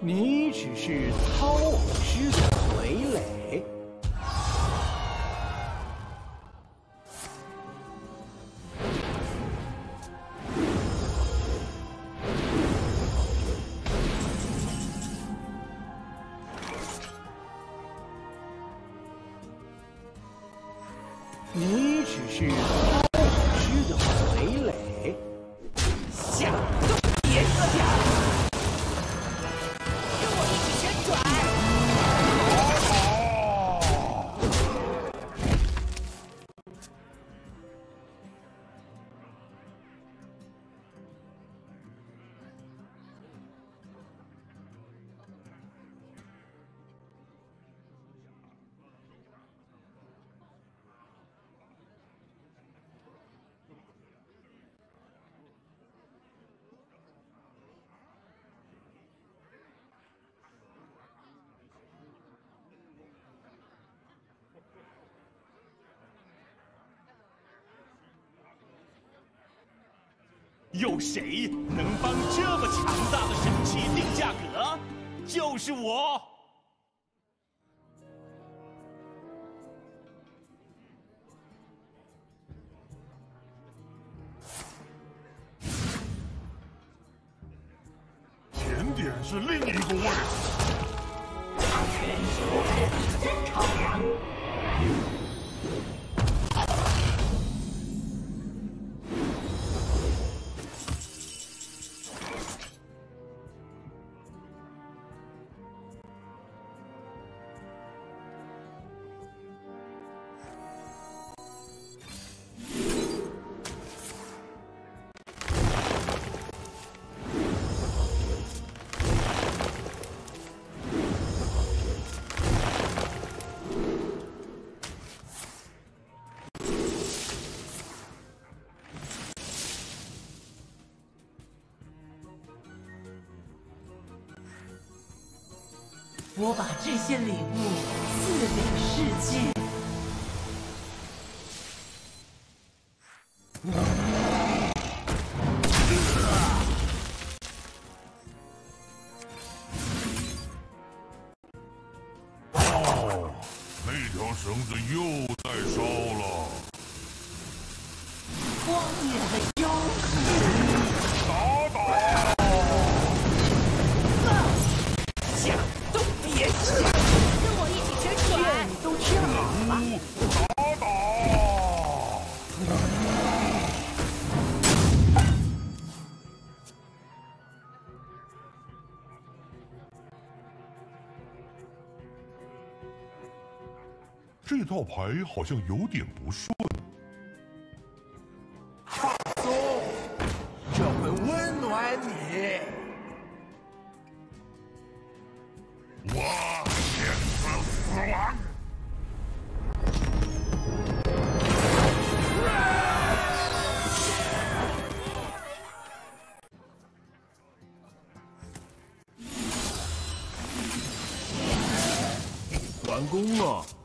你只是操偶师的傀儡。你只是有谁能帮这么强大的神器定价格？就是我。甜点是另一个味道。全球真我把这些礼物赐给世界。哦，那条绳子又这套牌好像有点不顺。成功了。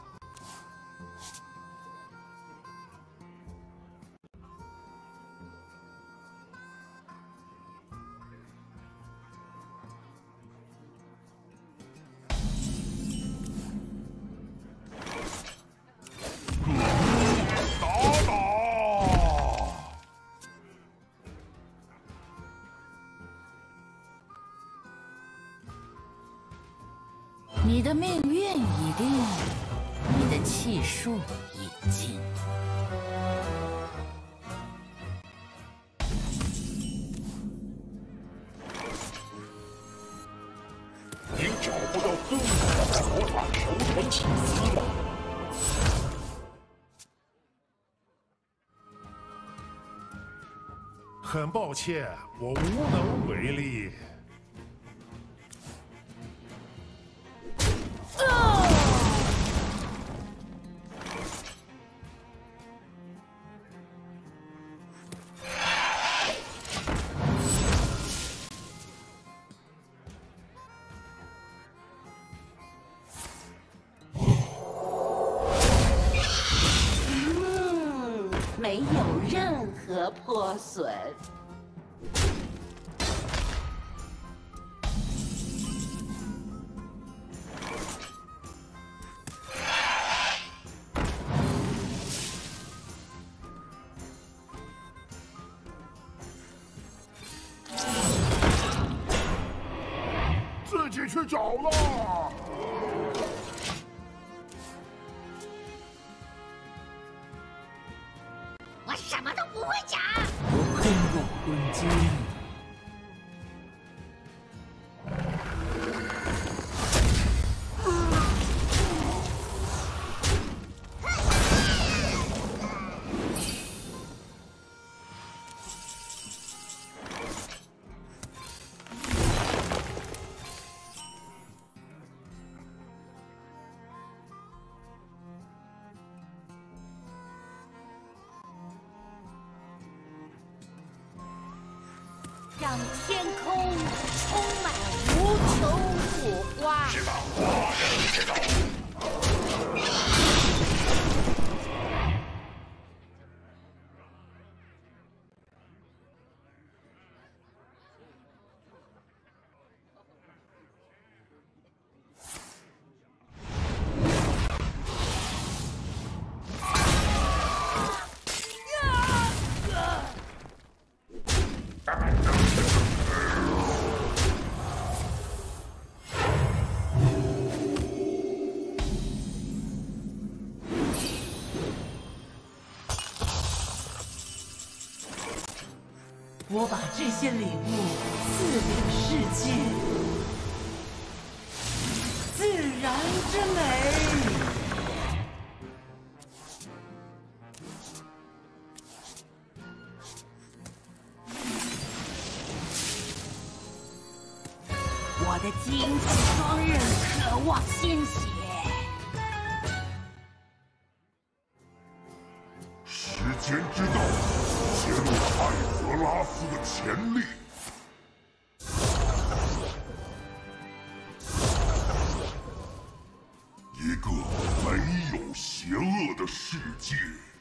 你的命运已定，你的气数已尽。你找不到更好的魔法球前起息了。很抱歉，我无能为力。损。自己去找了。我什么都不会讲。我困入魂让天空充满无穷火花。我把这些礼物赐给世界，自然之美。我的精子双刃渴望鲜血。的世界。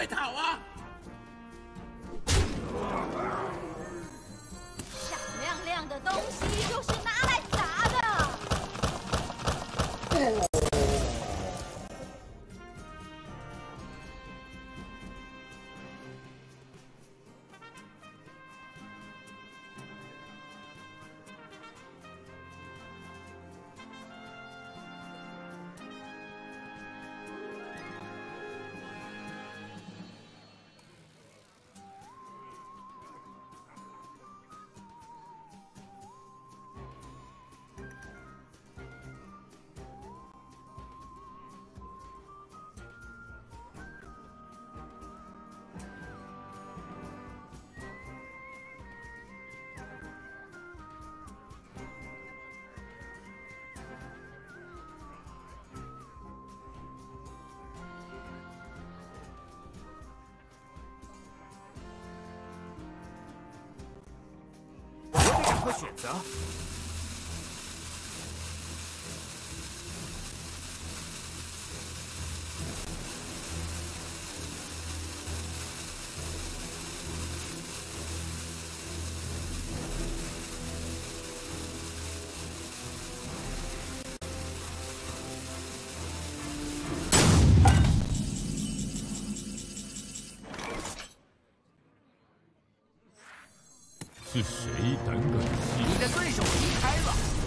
会跑啊！两个选择。是谁胆敢？你的对手离开了。